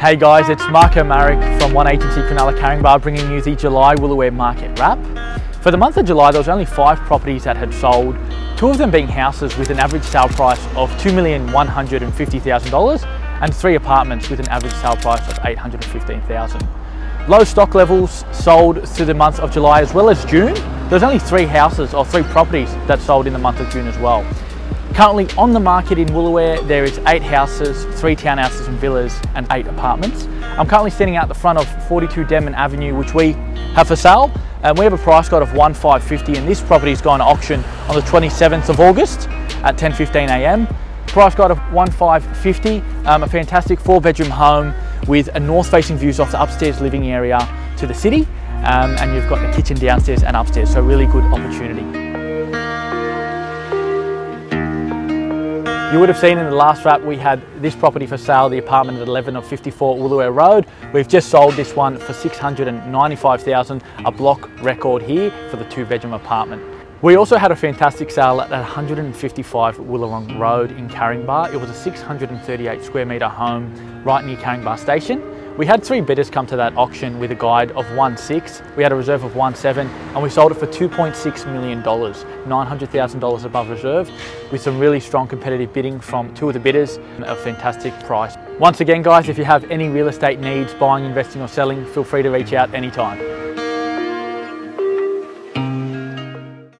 Hey guys, it's Marko Maric from One Agency Cronulla Caringbah bringing you the July Woolooware Market Wrap. For the month of July, there was only five properties that had sold, two of them being houses with an average sale price of $2,150,000 and three apartments with an average sale price of $815,000. Low stock levels sold through the month of July as well as June. There was only three houses or three properties that sold in the month of June as well. Currently on the market in Woolooware, there is eight houses, three townhouses and villas, and eight apartments. I'm currently standing out the front of 42 Denman Avenue, which we have for sale. And we have a price guide of 1,550 and this property is going to auction on the 27th of August at 10.15 a.m. Price guide of 1,550, um, a fantastic four bedroom home with a north facing views off the upstairs living area to the city. Um, and you've got the kitchen downstairs and upstairs, so really good opportunity. You would have seen in the last wrap we had this property for sale, the apartment at 11 of 54 Woolooware Road. We've just sold this one for 695,000, a block record here for the two bedroom apartment. We also had a fantastic sale at 155 Wollongong Road in Caringbah. It was a 638 square metre home right near Caringbah Station. We had three bidders come to that auction with a guide of 1.6. We had a reserve of 1.7 and we sold it for $2.6 million, $900,000 above reserve with some really strong competitive bidding from two of the bidders, a fantastic price. Once again guys, if you have any real estate needs, buying, investing or selling, feel free to reach out anytime.